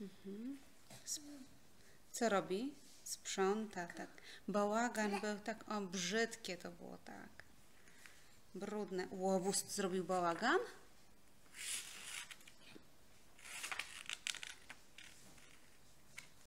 Mhm. Co robi? Sprząta, tak. Bałagan był tak, o brzydkie to było, tak. Brudne. Łobuz zrobił bałagan?